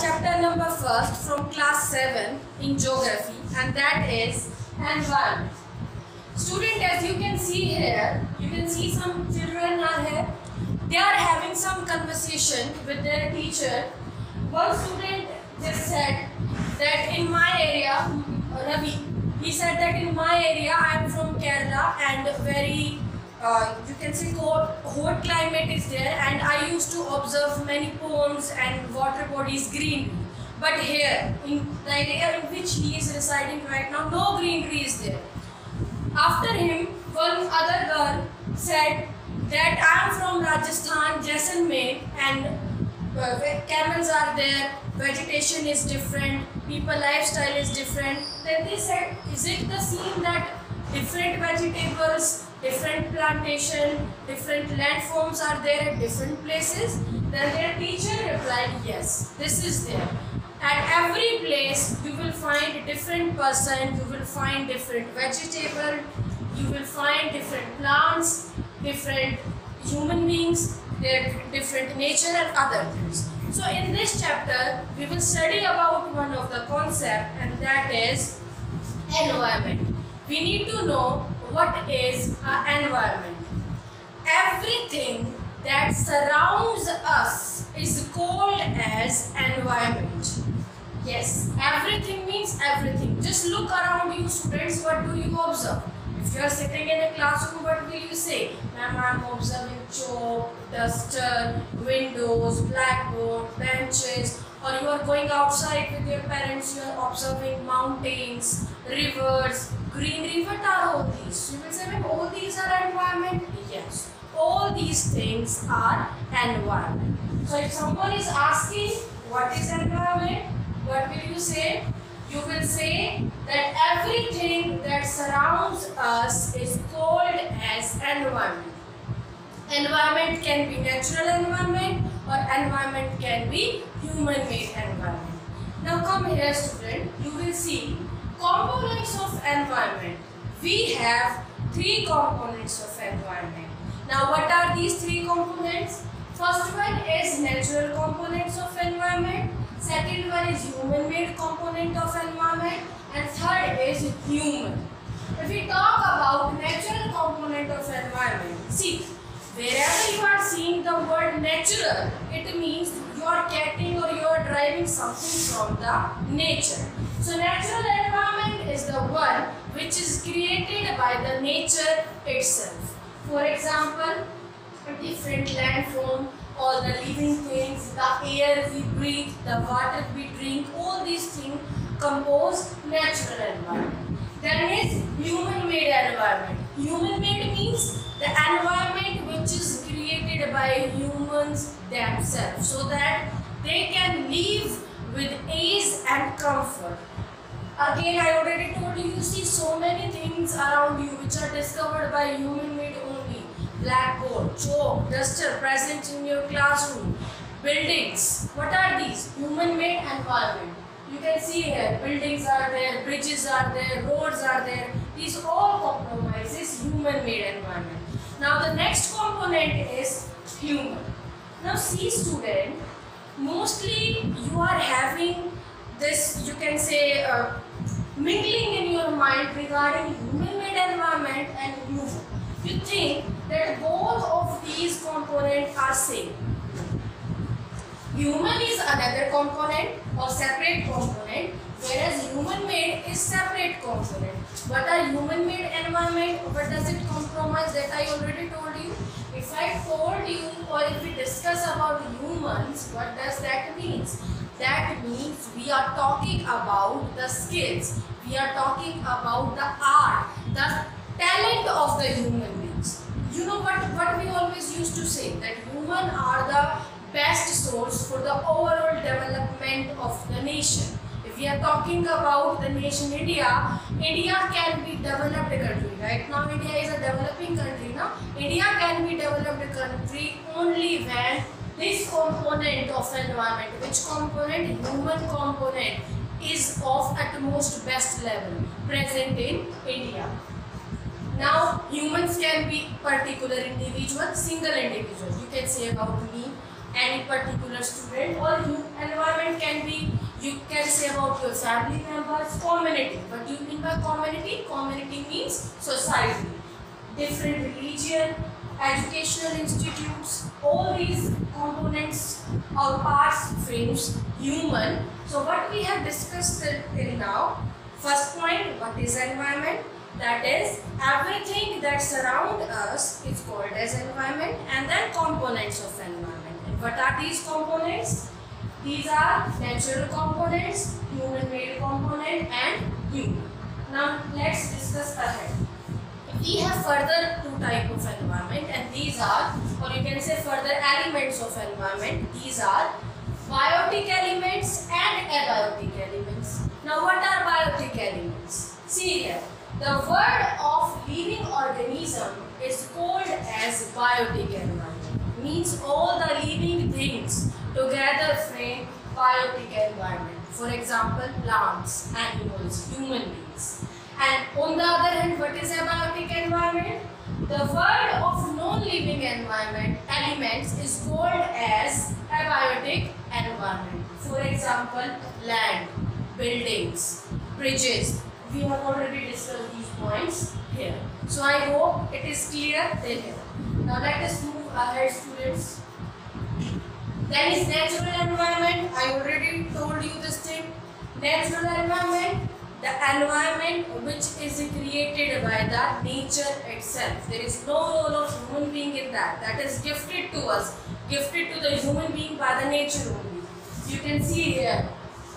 chapter number first from class 7 in geography and that is environment. Student as you can see here, you can see some children are here. They are having some conversation with their teacher. One student just said that in my area, Ravi, he said that in my area I am from Kerala and very uh, you can say hot, climate is there and I used to observe many ponds and water bodies green. But here, in the area in which he is residing right now, no greenery is there. After him, one other girl said that I am from Rajasthan, Jaisalmer and uh, camels are there, vegetation is different, people lifestyle is different. Then they said, is it the scene that different vegetables, different plantation, different landforms are there at different places? Then their teacher replied, yes, this is there. At every place you will find a different person, you will find different vegetable, you will find different plants, different human beings, their different nature and other things. So in this chapter, we will study about one of the concept and that is environment. We need to know what is an environment. Everything that surrounds us is called as environment. Yes, everything means everything. Just look around you students, what do you observe? If you are sitting in a classroom, what will you say? Ma'am, I am observing chalk, duster, windows, blackboard, benches. Or you are going outside with your parents, you are observing mountains, rivers, greenery. What are all these? You will say, ma'am, all these are environment? Yes. All these things are environment. So if someone is asking, what is environment? What will you say? You will say that everything that surrounds us is called as environment. Environment can be natural environment or environment can be human-made environment. Now come here student, you will see components of environment. We have three components of environment. Now what are these three components? First one is natural components of environment. Second one is human-made component of environment. And third is human. If we talk about natural component of environment, see, wherever you are seeing the word natural, it means you are getting or you are driving something from the nature. So natural environment is the one which is created by the nature itself. For example, a different landform, all the living things, the air we breathe, the water we drink, all these things compose natural environment. Then is human-made environment. Human-made means the environment which is created by humans themselves so that they can live with ease and comfort. Again, I already told you, you see so many things around you which are discovered by human-made. Blackboard, chalk, duster present in your classroom, buildings. What are these? Human-made environment. You can see here, buildings are there, bridges are there, roads are there. These all compromises human-made environment. Now the next component is human. Now see student, mostly you are having this, you can say, uh, mingling in your mind regarding human-made environment and human. You think that both of these components are same. Human is another component or separate component whereas human made is separate component. What are human made environment? What does it compromise that I already told you? If I told you or if we discuss about humans, what does that means? That means we are talking about the skills. We are talking about the art, the talent of the human beings. You know what, what we always used to say that human are the best source for the overall development of the nation. If we are talking about the nation India, India can be developed country. Right now India is a developing country. Now India can be developed country only when this component of environment, which component? Human component is of utmost best level present in India. Now humans can be particular individual, single individual. You can say about me any particular student or environment can be you can say about your family members community. What do you mean by community? Community means society. Different religion educational institutes all these components or parts frames human. So what we have discussed till now first point what is environment that is everything that surround us is called as environment and then components of environment. And what are these components? These are natural components human made component and human. Now let's discuss ahead we have further two type of environment and these are or you can say further elements of environment. These are biotic elements and abiotic elements. Now what are biotic elements? See here the word of living organism is called as biotic environment. Means all the living things together frame biotic environment. For example, plants, animals, human beings. And on the other hand, what is abiotic environment? The word of non-living environment elements is called as abiotic environment. For example, land, buildings, bridges, we have already discussed these points here. So I hope it is clear till here. Now let us move ahead students. Then is natural environment. I already told you this thing. Natural environment, the environment which is created by the nature itself. There is no role of human being in that. That is gifted to us, gifted to the human being by the nature only. You can see here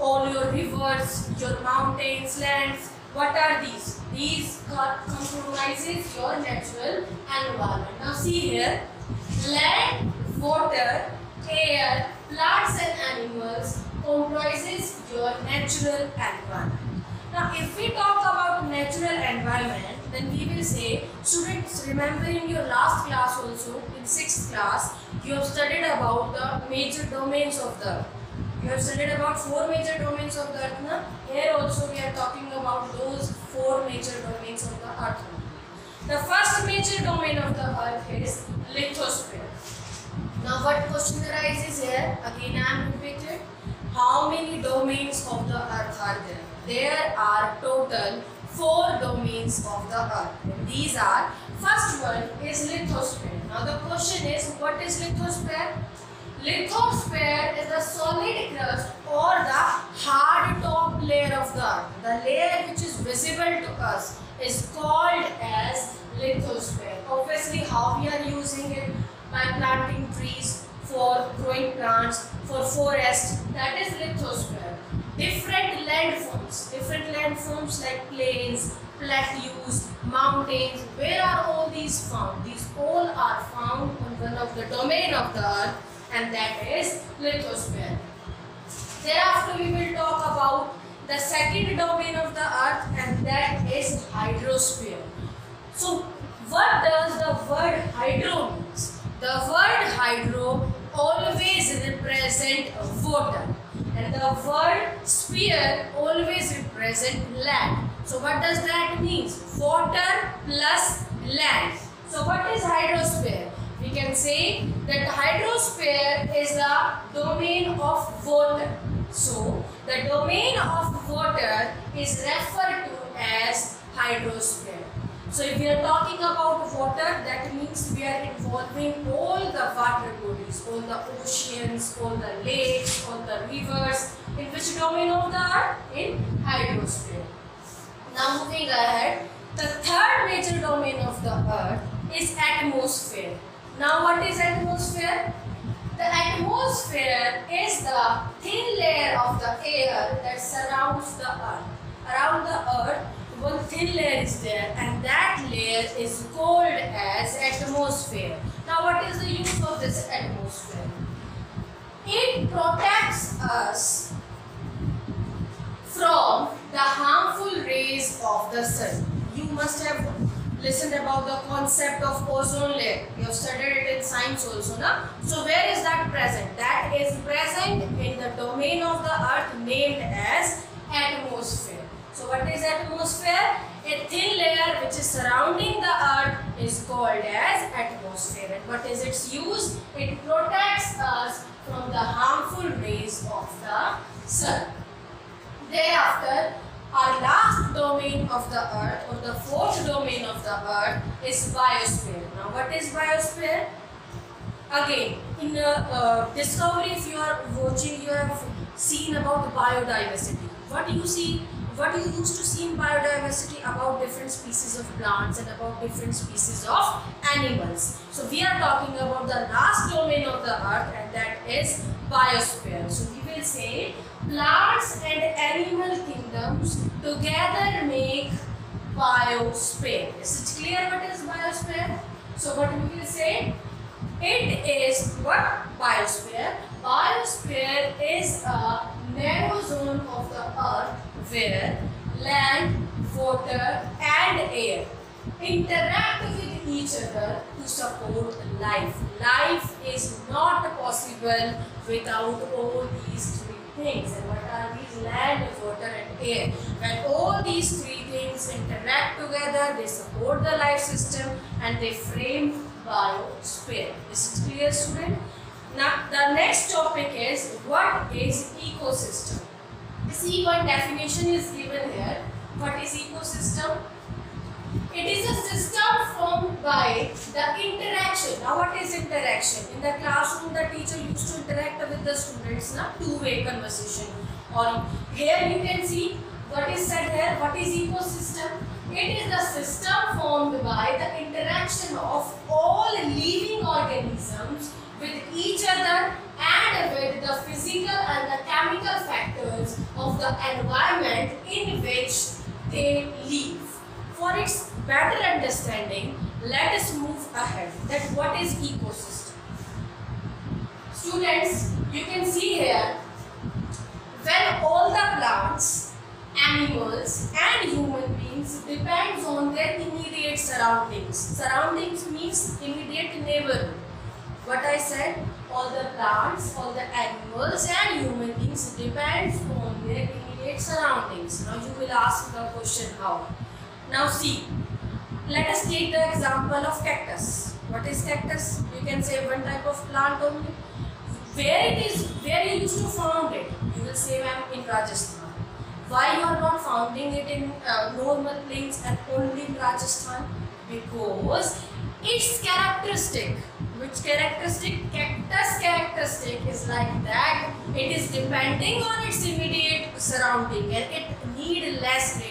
all your rivers, your mountains, lands, what are these? These compromises your natural environment. Now see here, land, water, air, plants and animals comprises your natural environment. Now if we talk about natural environment, then we will say, students remember in your last class also, in 6th class, you have studied about the major domains of the you have studied about four major domains of the earth. Here also we are talking about those four major domains of the earth. The first major domain of the earth is lithosphere. Now what question arises here? Again I am repeated. How many domains of the earth are there? There are total four domains of the earth. These are, first one is lithosphere. Now the question is, what is lithosphere? Lithosphere is the solid crust or the hard top layer of the earth. The layer which is visible to us is called as lithosphere. Obviously how we are using it by planting trees for growing plants, for forest, that is lithosphere. Different landforms, different landforms like plains, plateaus, mountains, where are all these found? These all are found on one of the domain of the earth and that is lithosphere. Thereafter we will talk about the second domain of the earth and that is hydrosphere. So what does the word hydro means? The word hydro always represent water and the word sphere always represent land. So what does that mean? Water plus land. So what is hydrosphere? We can say that the hydrosphere is the domain of water. So, the domain of water is referred to as hydrosphere. So, if we are talking about water, that means we are involving all the water bodies, all the oceans, all the lakes, all the rivers. In which domain of the earth? In hydrosphere. Now, moving ahead, the third major domain of the earth is atmosphere. Now what is atmosphere? The atmosphere is the thin layer of the air that surrounds the earth. Around the earth, one thin layer is there and that layer is called as atmosphere. Now what is the use of this atmosphere? It protects us from the harmful rays of the sun. You must have listened about the concept of ozone layer. You have studied it in science also, na? So where is that present? That is present in the domain of the earth named as atmosphere. So what is atmosphere? A thin layer which is surrounding the earth is called as atmosphere. And what is its use? It protects us from the harmful rays of the sun. Thereafter, our last domain of the earth or the fourth domain of the earth is biosphere. Now what is biosphere? Again, in uh, uh, Discovery if you are watching you have seen about biodiversity. What do you see what you used to see in biodiversity about different species of plants and about different species of animals. So we are talking about the last domain of the earth and that is biosphere. So we will say plants and animal kingdoms together make biosphere. Is it clear what is biosphere? So what we will say? It is what biosphere? Biosphere is a narrow zone of the earth where land, water and air interact with each other to support life. Life is not possible without all these three things. And what are these? Land, water and air. When all these three things interact together, they support the life system and they frame biosphere. This is it clear student? Now the next topic is what is ecosystem? See one definition is given here. What is ecosystem? It is a system formed by the interaction. Now what is interaction? In the classroom the teacher used to interact with the students na two-way conversation. Or here you can see what is said here. What is ecosystem? It is the system formed by the interaction of all living organisms with each other and with the physical and the chemical factors of the environment in which they live. For its better understanding, let us move ahead. That what is ecosystem? Students, you can see here when all the plants, animals and human beings depends on their immediate surroundings. Surroundings means immediate neighborhood what I said, all the plants, all the animals and human beings depends on their immediate surroundings. Now you will ask the question how. Now see, let us take the example of cactus. What is cactus? You can say one type of plant only. Where it is, where you used to found it? You will say ma'am in Rajasthan. Why you are not founding it in uh, normal plains and only in Rajasthan? Because its characteristic which characteristic cactus characteristic is like that it is depending on its immediate surrounding and it need less rainfall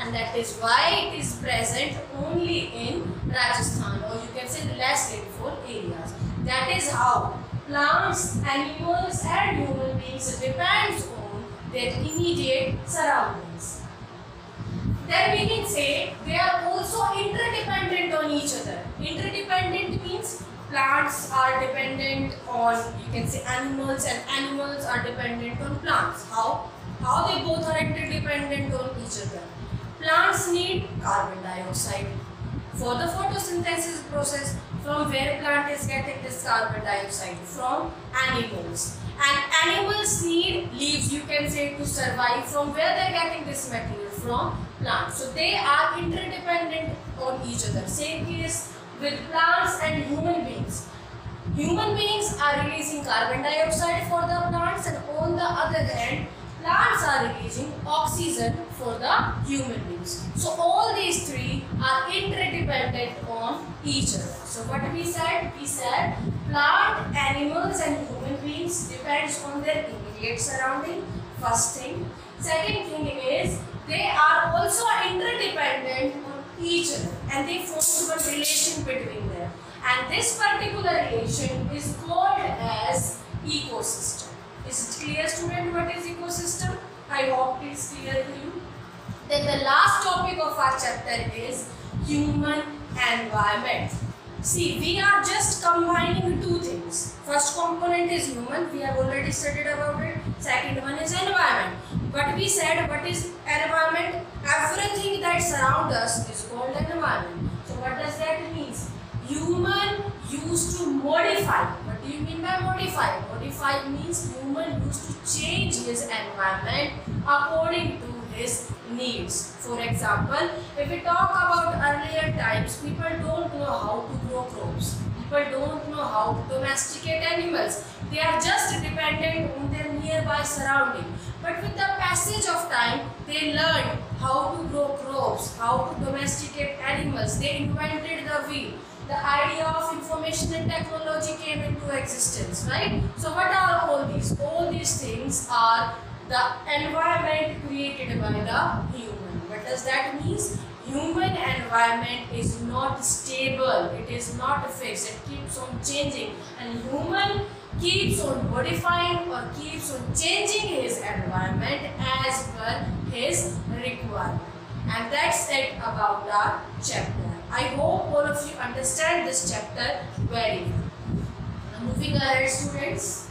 and that is why it is present only in Rajasthan or you can say less rainfall areas that is how plants animals and human beings depends on their immediate surroundings then we can say they are also interdependent on each other. Interdependent means plants are dependent on, you can say animals and animals are dependent on plants. How? How they both are interdependent on each other. Plants need carbon dioxide for the photosynthesis process from where plant is getting this carbon dioxide from animals and animals need leaves you can say to survive from where they are getting this material from plants. So they are interdependent on each other. Same case with plants and human beings. Human beings are releasing carbon dioxide for the plants and on the other hand plants are releasing oxygen for the human beings. So all these three are interdependent on each other. So what we said? We said plant, animals and human beings depends on their immediate surrounding. First thing. Second thing is they are also interdependent on each other and they form a relation between them. And this particular relation is called I hope it is clear to you. Then the last topic of our chapter is human environment. See, we are just combining two things. First component is human, we have already studied about it. Second one is environment. But we said what is environment? Everything that surrounds us is called environment. So what does that mean? Human used to modify. What do you mean by modify? Modify means human used to change his environment according to his needs. For example, if we talk about earlier times, people don't know how to grow crops people don't know how to domesticate animals. They are just dependent on their nearby surrounding. But with the passage of time, they learned how to grow crops, how to domesticate animals. They invented the wheel. The idea of information and technology came into existence, right? So what are all these? All these things are the environment created by the human. What does that mean? Human environment is not stable. It is not fixed. It keeps on changing. And human keeps on modifying or keeps on changing his environment as per his requirement. And that's it about our chapter. I hope all of you understand this chapter very well. Moving ahead students.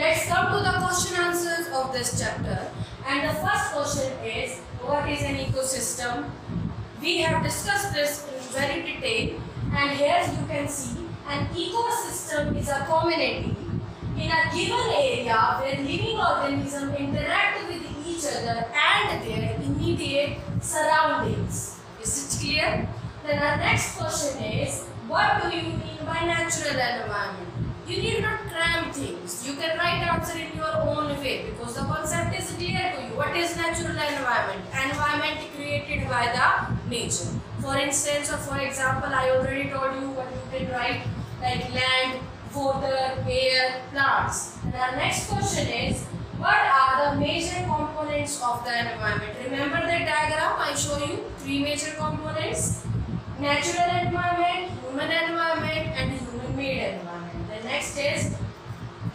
Let's come to the question answers of this chapter. And the first question is, what is an ecosystem? We have discussed this in very detail and here you can see an ecosystem is a community in a given area where living organisms interact with each other and their immediate surroundings. Is it clear? Then our next question is, what do you mean by natural environment? You need not cram things. You can write answer in your own way because the concept is clear to you. What is natural environment? Environment created by the nature. For instance or for example, I already told you what you can write like land, water, air, plants. And our next question is, what are the major components of the environment? Remember the diagram I show you? Three major components. Natural environment, human environment and human-made environment. Next is,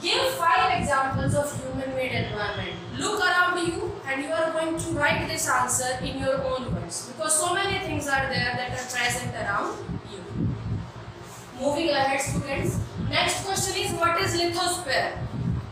give five examples of human-made environment. Look around you and you are going to write this answer in your own words. Because so many things are there that are present around you. Moving ahead students. Next question is what is lithosphere?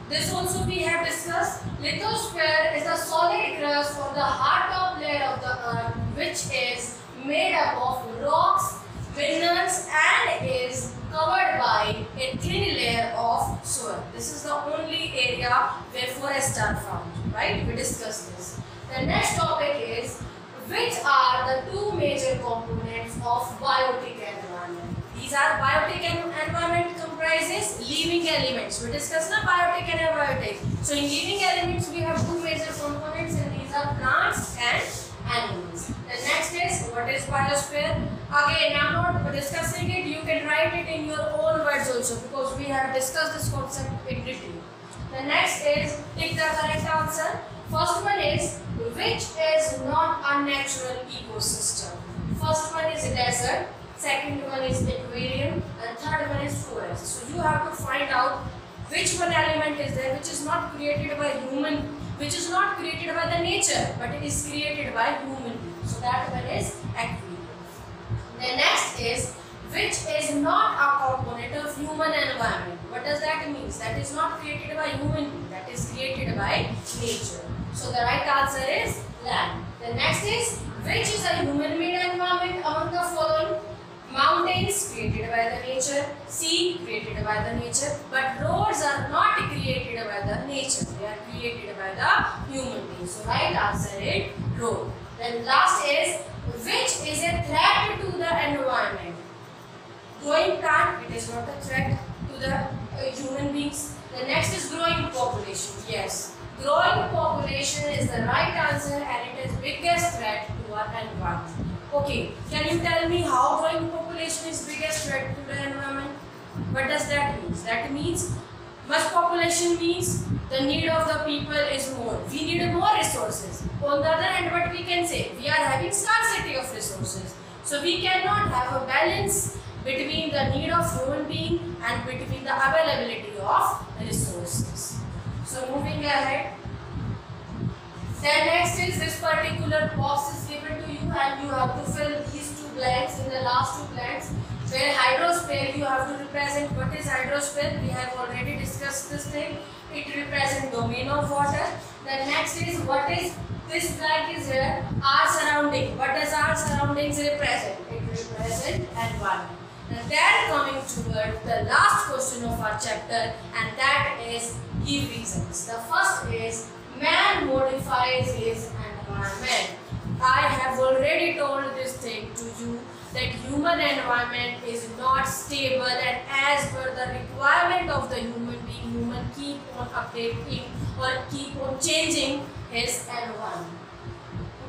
This also we have discussed. Lithosphere is a solid crust or the hard top layer of the earth which is made up of rocks, minerals and is covered by a thin layer of soil. This is the only area where forests are found. Right? We discussed this. The next topic is which are the two major components of biotic environment. These are biotic environment comprises living elements. We discussed now biotic and abiotic. So in living elements we have two major components and these are plants and animals. The next is what is biosphere? Again I'm not discussing it. You can write it in your own words also because we have discussed this concept in detail. The next is take the correct answer. First one is which is not a natural ecosystem. First one is desert. Second one is aquarium and third one is forest. So you have to find out which one element is there which is not created by human, which is not created by the nature but it is created by human So that one is aquarium. The next is which is not a component of human environment. What does that mean? That is not created by human that is created by nature. So the right answer is land. The next is which is a human-made environment among the following? Mountains created by the nature, sea created by the nature, but roads are not created by the nature. They are created by the human being. So right answer is road. Then last is which is a threat to the environment. Growing plant, it is not a threat to the uh, human beings. The next is growing population. Yes. Growing population is the right answer and it is biggest threat to our environment. Okay, can you tell me how growing population is biggest threat to the environment? What does that mean? That means much population means the need of the people is more. We need more resources. On the other hand, what we can say? We are having scarcity of resources. So we cannot have a balance between the need of human being and between the availability of resources. So moving ahead. Then next is this particular box is given to and you have to fill these two blanks in the last two blanks where hydrosphere you have to represent what is hydrosphere. We have already discussed this thing. It represents domain of water. The next is what is this blank is here our surrounding. What does our surroundings represent? It represents environment. And then coming toward the last question of our chapter and that is give reasons. The first is man modifies his environment I have already told this thing to you that human environment is not stable and as per the requirement of the human being, human keep on updating or keep on changing his environment.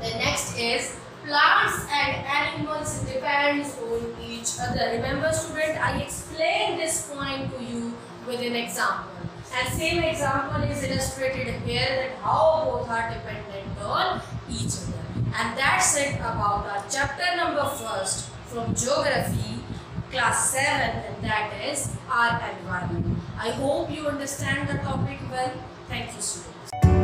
The next is plants and animals depends on each other. Remember student, I explained this point to you with an example. And same example is illustrated here that how both are dependent on each other. And that's it about our chapter number first from geography class 7 and that is our environment. I hope you understand the topic well. Thank you students.